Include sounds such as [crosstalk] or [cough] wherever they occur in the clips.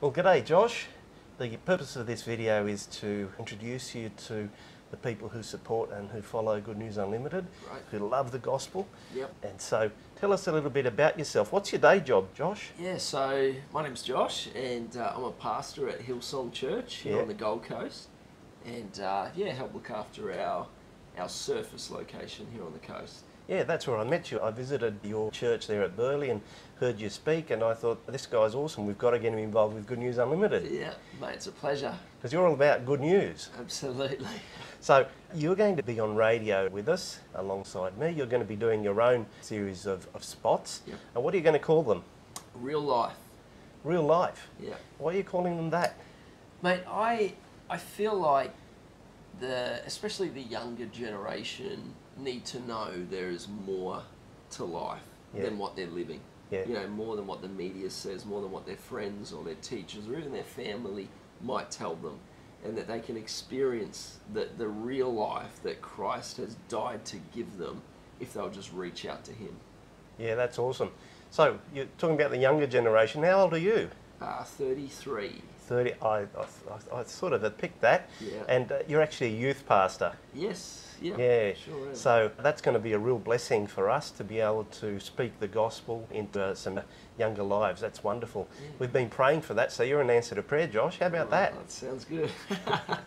Well, g'day, Josh. The purpose of this video is to introduce you to the people who support and who follow Good News Unlimited, Right. who love the gospel. Yep. And so, tell us a little bit about yourself. What's your day job, Josh? Yeah, so my name's Josh, and uh, I'm a pastor at Hillsong Church here Yeah. on the Gold Coast, and uh, yeah, help look after our our surface location here on the coast. Yeah, that's where I met you. I visited your church there at Burleigh and heard you speak, and I thought, this guy's awesome. We've got to get him involved with Good News Unlimited Yeah, mate, it's a pleasure. because you're all about good news. Absolutely. [laughs] So, you're going to be on radio with us alongside me. You're going to be doing your own series of, of spots. Yep. And what are you going to call them? Real life. Real life. Yeah. Why are you calling them that? Mate, I I feel like the especially the younger generation need to know there is more to life Yeah. than what they're living. Yeah. You know, more than what the media says, more than what their friends or their teachers or even their family might tell them. And that they can experience the, the real life that Christ has died to give them if they'll just reach out to Him. Yeah, that's awesome. So, you're talking about the younger generation. How old are you? Uh, 33. 30. I, I, I, sort of picked that. Yeah. And uh, you're actually a youth pastor. Yes. Yeah. Yeah. Sure. So that's going to be a real blessing for us to be able to speak the gospel into uh, some younger lives. That's wonderful. Yeah. We've been praying for that. So you're an answer to prayer, Josh. How about that? That sounds good. [laughs]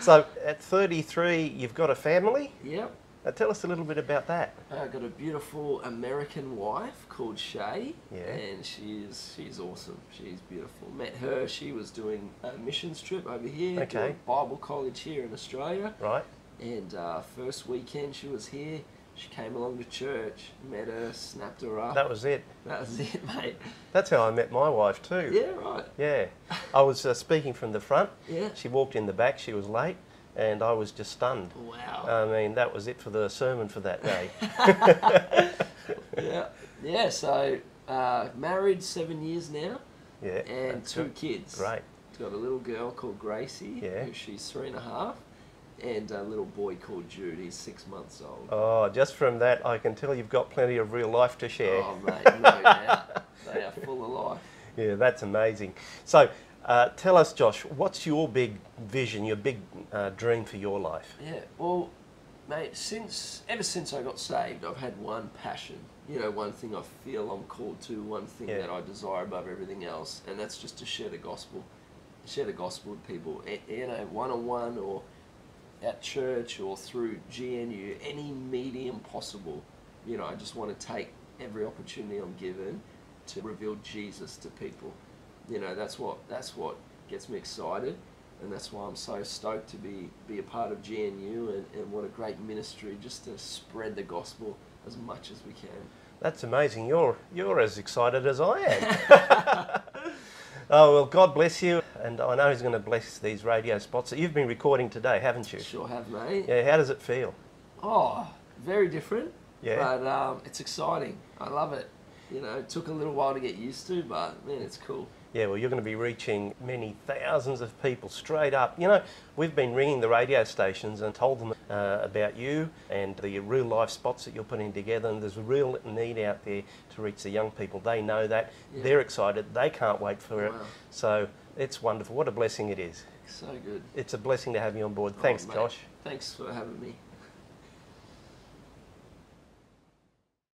So at 33, you've got a family. yep. Uh, tell us a little bit about that. I've got a beautiful American wife called Shay, Yeah. and she's she's awesome. She's beautiful. Met her. She was doing a missions trip over here, Okay. doing Bible college here in Australia. Right? And uh, first weekend she was here, she came along to church, met her, snapped her up. That was it. That was it, [laughs] mate. That's how I met my wife too. Yeah, right. Yeah. I was uh, speaking from the front. Yeah. She walked in the back. She was late, and I was just stunned. Wow. I mean, that was it for the sermon for that day. [laughs] [laughs] yeah. Yeah. So uh, married seven years now, Yeah. and two good. kids. Great. Got a little girl called Gracie, Yeah. who she's three and a half, and a little boy called Jude. He's six months old. Oh, just from that, I can tell you've got plenty of real life to share. Oh, mate, no doubt. They are full of life. [laughs] Yeah, that's amazing. So, uh, tell us, Josh, what's your big vision, your big uh, dream for your life? Yeah, well, mate, since ever since I got saved, I've had one passion. You know, one thing I feel I'm called to, one thing Yeah. that I desire above everything else, and that's just to share the gospel, share the gospel with people. You know, one on one or at church or through GNU, any medium possible. You know, I just want to take every opportunity I'm given to reveal Jesus to people. You know, that's what that's what gets me excited, and that's why I'm so stoked to be be a part of GNU and, and what a great ministry just to spread the gospel as much as we can. That's amazing. You're you're as excited as I am. [laughs] [laughs] oh well, God bless you, and I know He's going to bless these radio spots that you've been recording today, haven't you? Sure have, mate. Yeah. How does it feel? Oh, very different. Yeah. But um, it's exciting. I love it. You know, it took a little while to get used to, but man, it's cool. Yeah, well, you're going to be reaching many thousands of people straight up. You know, we've been ringing the radio stations and told them uh, about you and the real life spots that you're putting together, and there's a real need out there to reach the young people. They know that, Yeah. they're excited, they can't wait for it. So it's wonderful. What a blessing it is. So good. It's a blessing to have you on board. Oh, Thanks, mate. Josh. Thanks for having me.